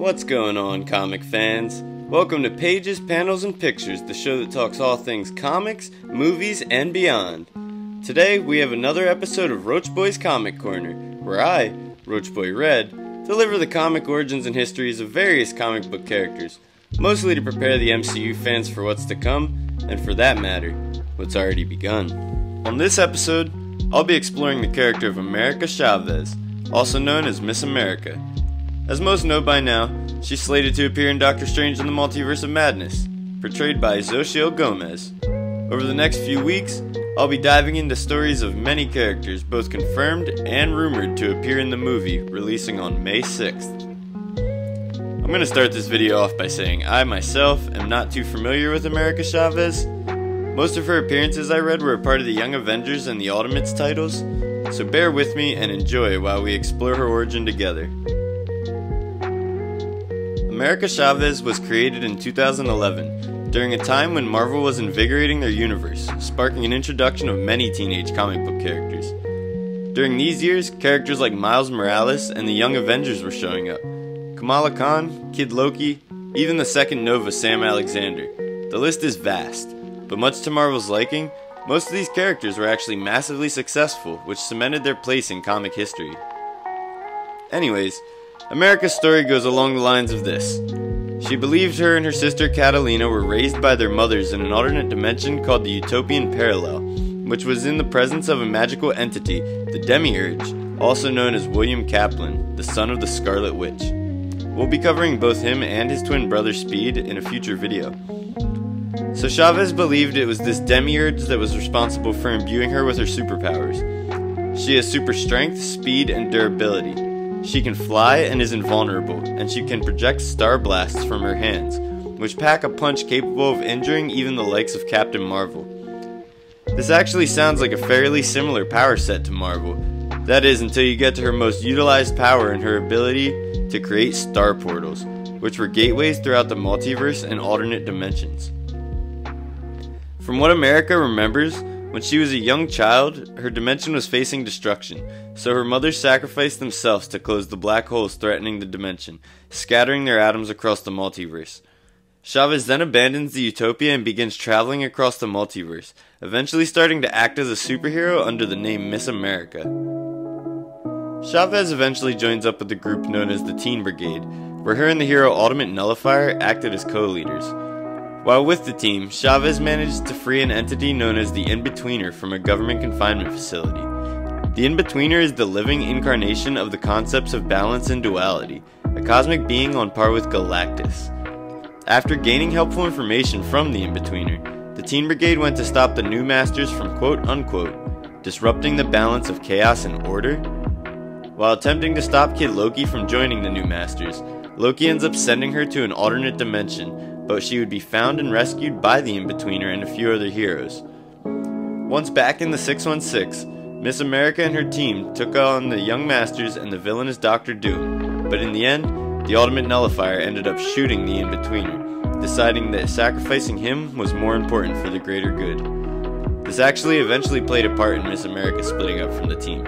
What's going on, comic fans? Welcome to Pages, Panels, and Pictures, the show that talks all things comics, movies, and beyond. Today, we have another episode of Roach Boy's Comic Corner, where I, Roach Boy Red, deliver the comic origins and histories of various comic book characters, mostly to prepare the MCU fans for what's to come, and for that matter, what's already begun. On this episode, I'll be exploring the character of America Chavez, also known as Miss America. As most know by now, she's slated to appear in Doctor Strange in the Multiverse of Madness, portrayed by Xochitl Gomez. Over the next few weeks, I'll be diving into stories of many characters, both confirmed and rumored to appear in the movie releasing on May 6th. I'm going to start this video off by saying I myself am not too familiar with America Chavez. Most of her appearances I read were a part of the Young Avengers and the Ultimates titles, so bear with me and enjoy while we explore her origin together. America Chavez was created in 2011 during a time when Marvel was invigorating their universe, sparking an introduction of many teenage comic book characters. During these years, characters like Miles Morales and the Young Avengers were showing up. Kamala Khan, Kid Loki, even the second Nova Sam Alexander. The list is vast, but much to Marvel's liking, most of these characters were actually massively successful, which cemented their place in comic history. Anyways, America's story goes along the lines of this. She believed her and her sister Catalina were raised by their mothers in an alternate dimension called the Utopian Parallel, which was in the presence of a magical entity, the Demiurge, also known as William Kaplan, the son of the Scarlet Witch. We'll be covering both him and his twin brother Speed in a future video. So Chavez believed it was this demiurge that was responsible for imbuing her with her superpowers. She has super strength, speed, and durability. She can fly and is invulnerable, and she can project star blasts from her hands, which pack a punch capable of injuring even the likes of Captain Marvel. This actually sounds like a fairly similar power set to Marvel. That is, until you get to her most utilized power and her ability to create star portals, which were gateways throughout the multiverse and alternate dimensions. From what America remembers, when she was a young child, her dimension was facing destruction, so her mothers sacrificed themselves to close the black holes threatening the dimension, scattering their atoms across the multiverse. Chavez then abandons the Utopia and begins traveling across the multiverse, eventually starting to act as a superhero under the name Miss America. Chavez eventually joins up with the group known as the Teen Brigade, where her and the hero Ultimate Nullifier acted as co-leaders. While with the team, Chavez managed to free an entity known as the In-Betweener from a government confinement facility. The In-Betweener is the living incarnation of the concepts of balance and duality, a cosmic being on par with Galactus. After gaining helpful information from the In-Betweener, the Teen Brigade went to stop the new masters from quote unquote disrupting the balance of chaos and order. While attempting to stop Kid Loki from joining the new masters, Loki ends up sending her to an alternate dimension but she would be found and rescued by the In-Betweener and a few other heroes. Once back in the 616, Miss America and her team took on the Young Masters and the villainous Doctor Doom, but in the end, the Ultimate Nullifier ended up shooting the In-Betweener, deciding that sacrificing him was more important for the greater good. This actually eventually played a part in Miss America splitting up from the team.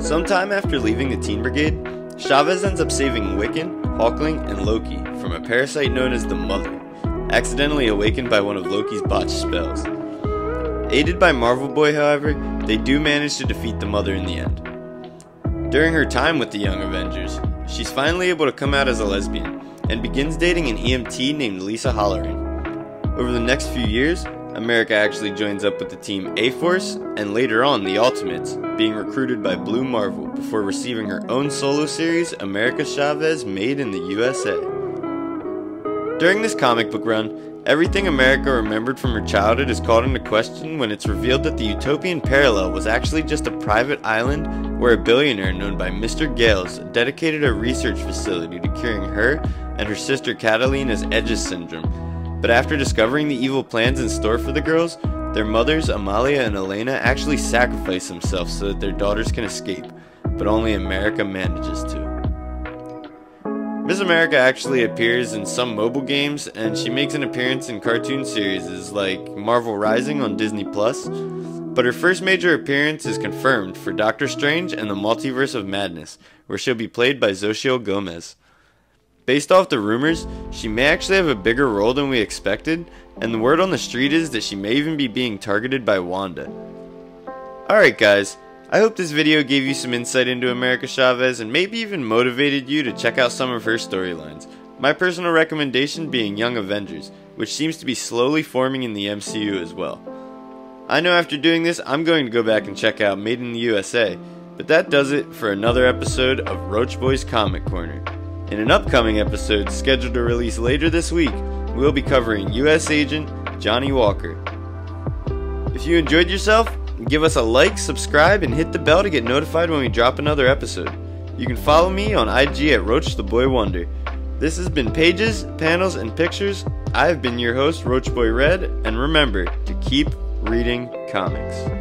Sometime after leaving the Teen Brigade, Chavez ends up saving Wiccan, Hulkling, and Loki from a parasite known as the Mother, accidentally awakened by one of Loki's botched spells. Aided by Marvel Boy, however, they do manage to defeat the Mother in the end. During her time with the Young Avengers, she's finally able to come out as a lesbian and begins dating an EMT named Lisa Halloran. Over the next few years, America actually joins up with the team A-Force and later on the Ultimates, being recruited by Blue Marvel before receiving her own solo series, America Chavez Made in the USA. During this comic book run, everything America remembered from her childhood is called into question when it's revealed that the Utopian Parallel was actually just a private island where a billionaire known by Mr. Gales dedicated a research facility to curing her and her sister Catalina's Edges syndrome but after discovering the evil plans in store for the girls, their mothers, Amalia and Elena, actually sacrifice themselves so that their daughters can escape, but only America manages to. Miss America actually appears in some mobile games, and she makes an appearance in cartoon series like Marvel Rising on Disney Plus. But her first major appearance is confirmed for Doctor Strange and the Multiverse of Madness, where she'll be played by Xochitl Gomez. Based off the rumors, she may actually have a bigger role than we expected, and the word on the street is that she may even be being targeted by Wanda. Alright guys, I hope this video gave you some insight into America Chavez and maybe even motivated you to check out some of her storylines. My personal recommendation being Young Avengers, which seems to be slowly forming in the MCU as well. I know after doing this, I'm going to go back and check out Made in the USA, but that does it for another episode of Roach Boys Comic Corner. In an upcoming episode scheduled to release later this week, we'll be covering US Agent Johnny Walker. If you enjoyed yourself, give us a like, subscribe, and hit the bell to get notified when we drop another episode. You can follow me on IG at Roach the Boy Wonder. This has been Pages, Panels, and Pictures. I have been your host, Roach Boy Red, and remember to keep reading comics.